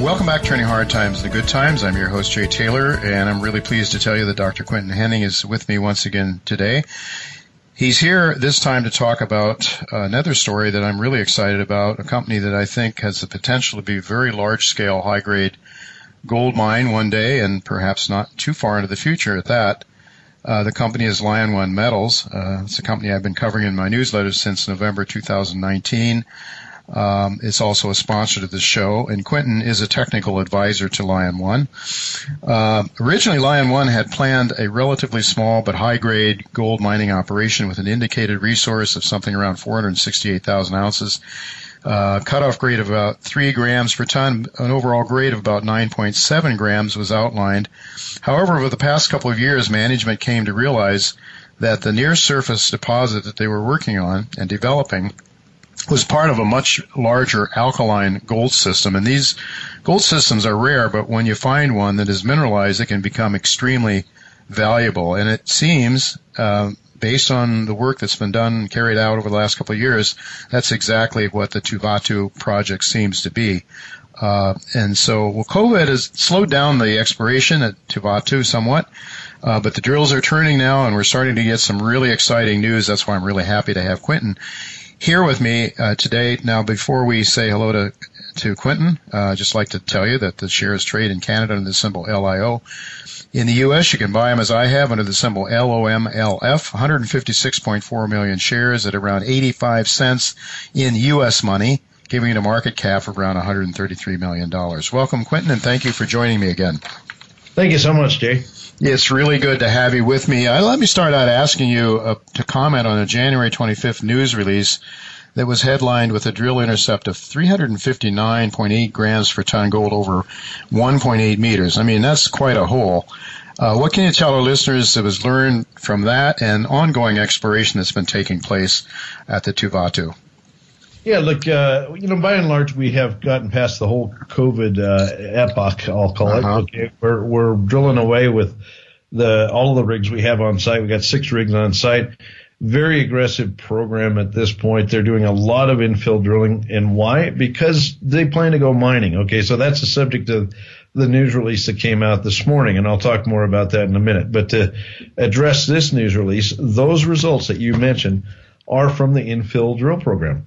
Welcome back to Turning Hard Times into Good Times. I'm your host, Jay Taylor, and I'm really pleased to tell you that Dr. Quinton Hennigh is with me once again today. He's here this time to talk about another story that I'm really excited about, a company that I think has the potential to be a very large scale, high grade gold mine one day, and perhaps not too far into the future at that. Uh, the company is Lion One Metals. Uh, it's a company I've been covering in my newsletters since November 2019. Um, it's also a sponsor to the show, and Quinton is a technical advisor to Lion One. Uh, originally, Lion One had planned a relatively small but high-grade gold mining operation with an indicated resource of something around 468,000 ounces. Uh, cutoff grade of about 3 grams per ton, an overall grade of about 9.7 grams was outlined. However, over the past couple of years, management came to realize that the near surface deposit that they were working on and developing was part of a much larger alkaline gold system. And these gold systems are rare, but when you find one that is mineralized, it can become extremely valuable. And it seems, uh, based on the work that's been done and carried out over the last couple of years, that's exactly what the Tuvatu project seems to be. Uh, and so, well, COVID has slowed down the exploration at Tuvatu somewhat, uh, but the drills are turning now, and we're starting to get some really exciting news. That's why I'm really happy to have Quinton here with me uh, today. Now, before we say hello to to Quinton, uh, I'd just like to tell you that the shares trade in Canada under the symbol LIO. In the U.S., you can buy them as I have under the symbol LOMLF, 156.4 million shares at around 85 cents in U.S. money, giving it a market cap of around $133 million. Welcome, Quinton, and thank you for joining me again. Thank you so much, Jay. It's really good to have you with me. Uh, let me start out asking you uh, to comment on a January 25th news release that was headlined with a drill intercept of 359.8 grams per ton gold over 1.8 meters. I mean, that's quite a hole. Uh, what can you tell our listeners that was learned from that and ongoing exploration that's been taking place at the Tuvatu? Yeah, look, uh, you know, by and large, we have gotten past the whole COVID uh, epoch. I'll call uh-huh. it. Okay, we're we're drilling away with the all of the rigs we have on site. We got six rigs on site. Very aggressive program at this point. They're doing a lot of infill drilling, and why? Because they plan to go mining. Okay, so that's the subject of the news release that came out this morning, and I'll talk more about that in a minute. But to address this news release, those results that you mentioned are from the infill drill program.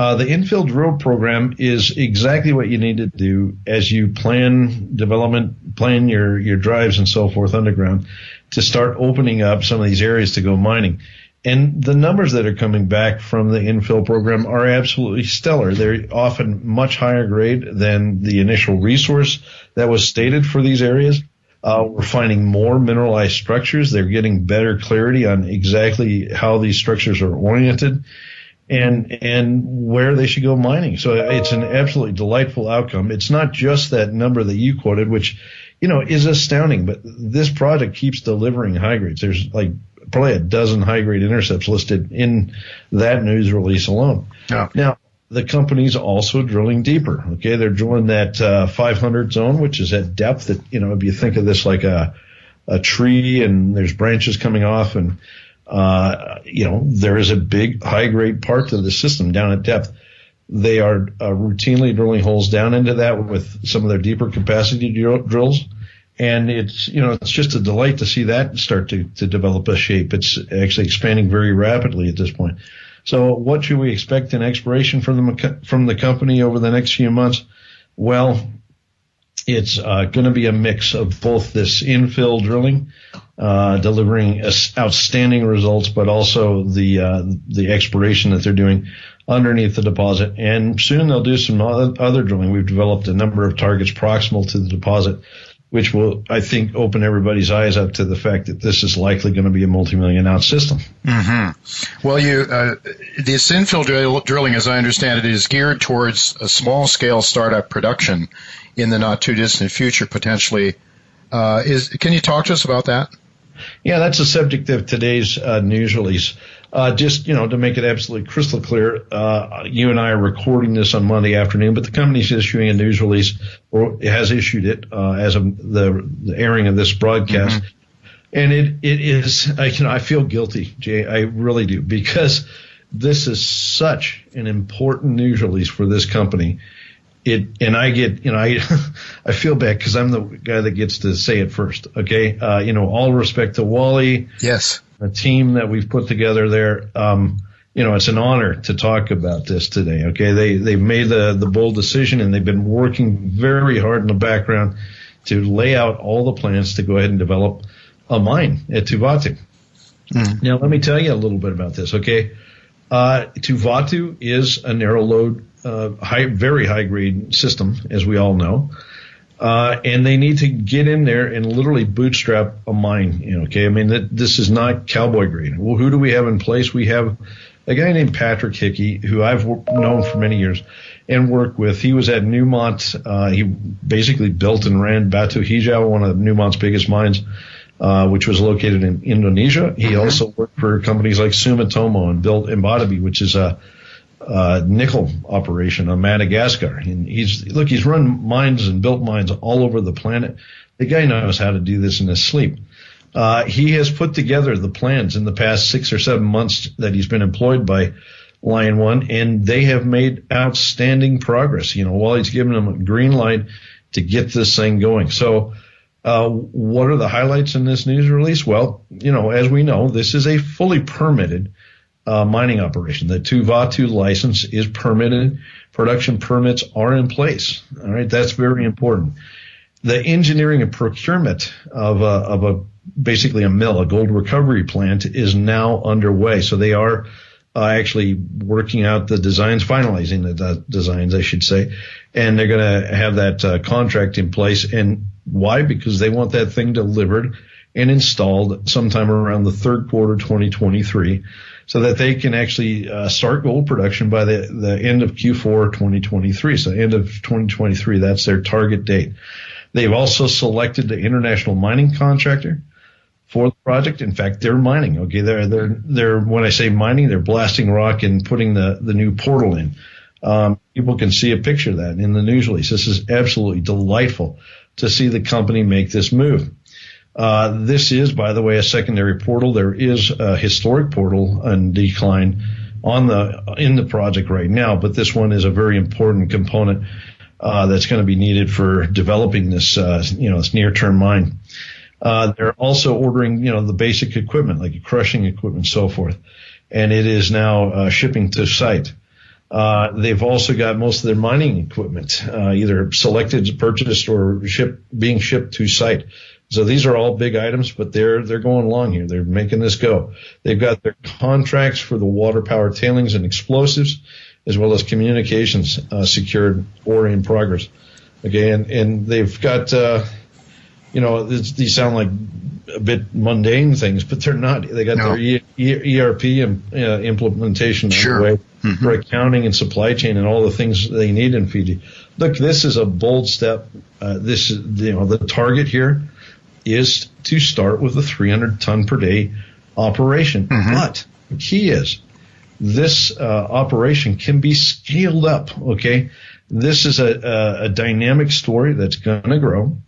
Uh, the infill drill program is exactly what you need to do as you plan development, plan your, your drives and so forth underground to start opening up some of these areas to go mining. And the numbers that are coming back from the infill program are absolutely stellar. They're often much higher grade than the initial resource that was stated for these areas. Uh, we're finding more mineralized structures. They're getting better clarity on exactly how these structures are oriented and and where they should go mining. So it's an absolutely delightful outcome. It's not just that number that you quoted, which you know is astounding, but this project keeps delivering high grades. There's like probably a dozen high grade intercepts listed in that news release alone. Yeah. Now the company's also drilling deeper. Okay, they're drilling that uh, 500 zone, which is at depth. That you know, if you think of this like a a tree and there's branches coming off and uh, you know, there is a big high grade part to the system down at depth. They are uh, routinely drilling holes down into that with some of their deeper capacity drill- drills. And it's, you know, it's just a delight to see that start to, to develop a shape. It's actually expanding very rapidly at this point. So what should we expect in exploration from the, from the company over the next few months? Well, it's uh, going to be a mix of both this infill drilling, uh, delivering outstanding results, but also the uh, the exploration that they're doing underneath the deposit. And soon they'll do some other drilling. We've developed a number of targets proximal to the deposit, which will, I think, open everybody's eyes up to the fact that this is likely going to be a multi-million ounce system. Mm-hmm. Well, you uh, this infill drill, drilling, as I understand it, is geared towards a small scale startup production in the not too distant future, potentially. Uh, is can you talk to us about that? Yeah, that's the subject of today's uh, news release. Uh, just you know, to make it absolutely crystal clear, uh, you and I are recording this on Monday afternoon, but the company's issuing a news release, or has issued it uh, as of the, the, airing of this broadcast. Mm-hmm. And it it is, I, you know, I feel guilty, Jay. I really do because this is such an important news release for this company it and I get you know I I feel bad because I'm the guy that gets to say it first. Okay, uh, you know, all respect to Wally. Yes, the team that we've put together there. Um, you know, it's an honor to talk about this today. Okay, they they've made the the bold decision and they've been working very hard in the background to lay out all the plans to go ahead and develop a mine at Tuvatu. Mm. Now, let me tell you a little bit about this. Okay, uh, Tuvatu is a narrow lode, uh, high, very high grade system, as we all know. Uh, and they need to get in there and literally bootstrap a mine. You know, okay, I mean that this is not cowboy grade. Well, who do we have in place? We have a guy named Patrick Hickey, who I've known for many years and worked with. He was at Newmont. Uh, he basically built and ran Batu Hijau, one of Newmont's biggest mines. Uh, which was located in Indonesia. He mm-hmm. also worked for companies like Sumitomo and built Ambatovy, which is a, a nickel operation on Madagascar. And he's look, he's run mines and built mines all over the planet. The guy knows how to do this in his sleep. Uh, he has put together the plans in the past six or seven months that he's been employed by Lion One, and they have made outstanding progress. You know, while he's given them a green light to get this thing going. So uh, what are the highlights in this news release? Well, you know, as we know, this is a fully permitted uh, mining operation. The Tuvatu license is permitted. Production permits are in place. All right, that's very important. The engineering and procurement of a, of a basically a mill, a gold recovery plant, is now underway. So they are uh, actually working out the designs, finalizing the de- designs, I should say, and they're going to have that uh, contract in place. And why? Because they want that thing delivered and installed sometime around the third quarter 2023 so that they can actually uh, start gold production by the, the end of Q4 2023. So end of 2023, that's their target date. They've also selected the international mining contractor for the project. In fact, they're mining. Okay. They're, they're, they're, when I say mining, they're blasting rock and putting the, the new portal in. Um, people can see a picture of that in the news release. This is absolutely delightful to see the company make this move. Uh, this is, by the way, a secondary portal. There is a historic portal and decline on the in the project right now, but this one is a very important component uh, that's going to be needed for developing this, uh, you know, this near-term mine. Uh, they're also ordering, you know, the basic equipment like crushing equipment, so forth, and it is now uh, shipping to site. Uh, they've also got most of their mining equipment uh, either selected, purchased, or shipped, being shipped to site. So these are all big items, but they're they're going along here. They're making this go. They've got their contracts for the water power tailings and explosives, as well as communications uh, secured or in progress. Okay, and, and they've got uh, you know these sound like a bit mundane things, but they're not. They got no. their e- e- ERP and, uh, implementation sure. underway mm-hmm. for accounting and supply chain and all the things they need in Fiji. Look, this is a bold step. Uh, this is, you know, the target here is to start with a 300 ton per day operation. Mm-hmm. But the key is this uh, operation can be scaled up. Okay. This is a, a, a dynamic story that's going to grow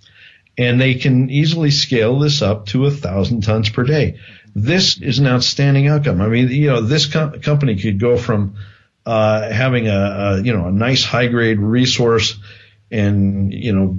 and they can easily scale this up to a thousand tons per day this is an outstanding outcome. I mean, you know, this com- company could go from uh, having a, a, you know a nice high grade resource and you know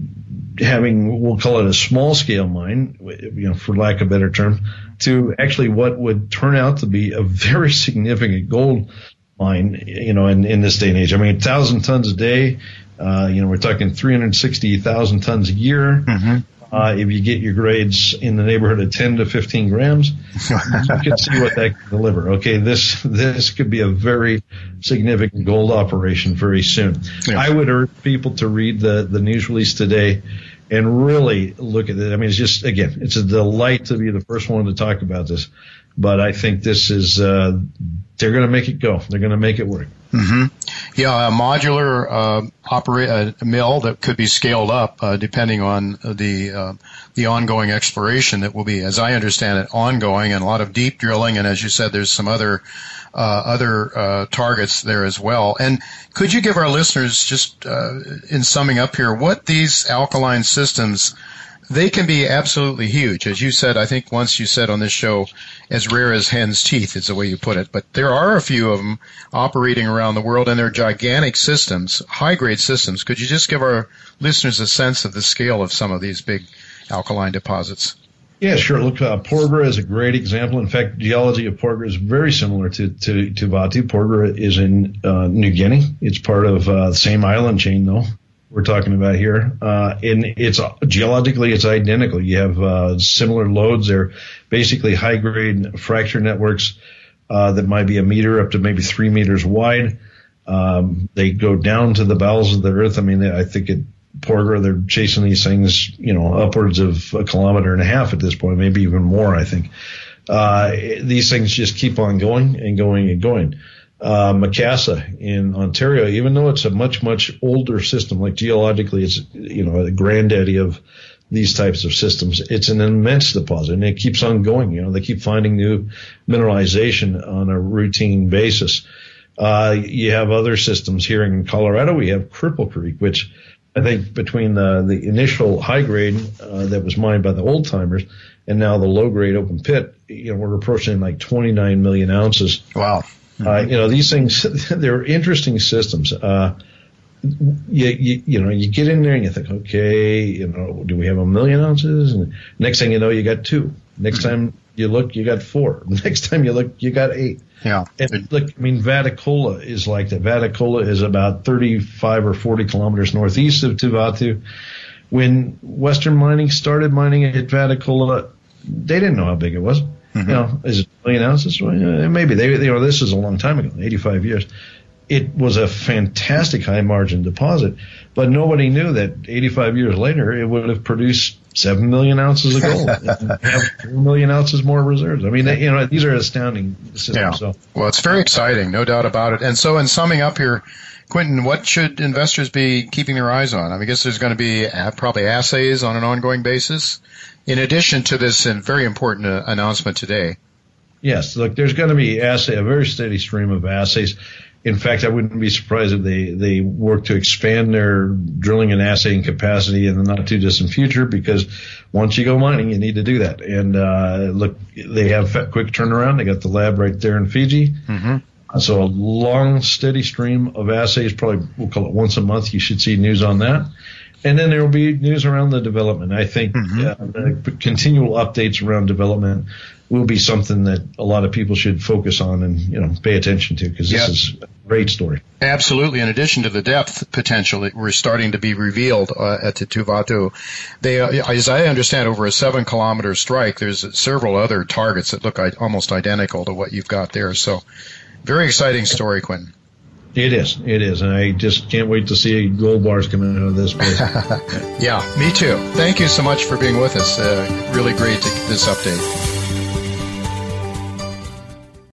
having we'll call it a small scale mine, you know, for lack of a better term, to actually what would turn out to be a very significant gold mine, you know, in, in this day and age. I mean, thousand tons a day. Uh, you know, we're talking 360,000 tons a year. Mm-hmm. Uh, if you get your grades in the neighborhood of 10 to 15 grams, you can see what that can deliver. Okay, this this could be a very significant gold operation very soon. Yeah. I would urge people to read the the news release today and really look at it. I mean, it's just again, it's a delight to be the first one to talk about this. But I think this is uh, they're going to make it go. They're going to make it work. Mm-hmm. Yeah, a modular uh, operate a mill that could be scaled up uh, depending on the uh, the ongoing exploration that will be, as I understand it, ongoing and a lot of deep drilling. And as you said, there's some other uh, other uh, targets there as well. And could you give our listeners just uh, in summing up here what these alkaline systems they can be absolutely huge. As you said, I think once you said on this show, as rare as hen's teeth is the way you put it. But there are a few of them operating around the world, and they're gigantic systems, high grade systems. Could you just give our listeners a sense of the scale of some of these big alkaline deposits? Yeah, sure. Look, uh, is a great example. In fact, geology of Porgera is very similar to to, to Vatu. Porgera is in uh, New Guinea. It's part of uh, the same island chain, though. We're talking about here, uh, and it's geologically it's identical. You have uh, similar lodes. They're basically high grade fracture networks uh, that might be a meter up to maybe three meters wide. Um, they go down to the bowels of the earth. I mean, I think it Porgera, they're chasing these things, you know, upwards of a kilometer and a half at this point, maybe even more, I think. Uh, these things just keep on going and going and going. Uh, in Ontario, even though it's a much, much older system, like geologically, it's, you know, the granddaddy of these types of systems. It's an immense deposit and it keeps on going. You know, they keep finding new mineralization on a routine basis. Uh, you have other systems here in Colorado. We have Cripple Creek, which I think between the the initial high grade uh, that was mined by the old timers and now the low grade open pit, you know, we're approaching like 29 million ounces. Wow. Mm-hmm. Uh, you know, these things, they're interesting systems. Uh, you, you, you know, you get in there and you think, okay, you know, do we have a million ounces? And next thing you know, you got two. Next mm-hmm. time you look, you got four. Next time you look, you got eight. Yeah. And look, I mean, Vatukoula is like that. Vatukoula is about 35 or 40 kilometers northeast of Tuvatu. When Western Mining started mining at Vatukoula, they didn't know how big it was. Mm-hmm. You know, is it a million ounces? Well, maybe they, you know, this is a long time ago, 85 years. It was a fantastic high margin deposit, but nobody knew that 85 years later it would have produced seven million ounces of gold, have four million ounces more reserves. I mean, they, you know, these are astounding systems. Yeah. So. Well, it's very exciting, no doubt about it. And so, in summing up here, Quinton, what should investors be keeping their eyes on? I, mean, I guess there's going to be uh, probably assays on an ongoing basis, in addition to this very important uh, announcement today. Yes, look, there's going to be assay, a very steady stream of assays in fact, I wouldn't be surprised if they, they work to expand their drilling and assaying capacity in the not too distant future because once you go mining, you need to do that. And, uh, look, they have quick turnaround. They got the lab right there in Fiji. Mm-hmm. So a long, steady stream of assays, probably we'll call it once a month. You should see news on that. And then there will be news around the development. I think mm-hmm. uh, continual updates around development will be something that a lot of people should focus on and you know pay attention to because this is great story. Absolutely. In addition to the depth potential that we're starting to be revealed uh, at the Tuvatu, they, uh, as I understand, over a seven kilometer strike, there's several other targets that look almost identical to what you've got there. So, very exciting story, Quinn. It is. It is. And I just can't wait to see gold bars coming out of this place. yeah, me too. Thank you so much for being with us. Uh, really great to get this update.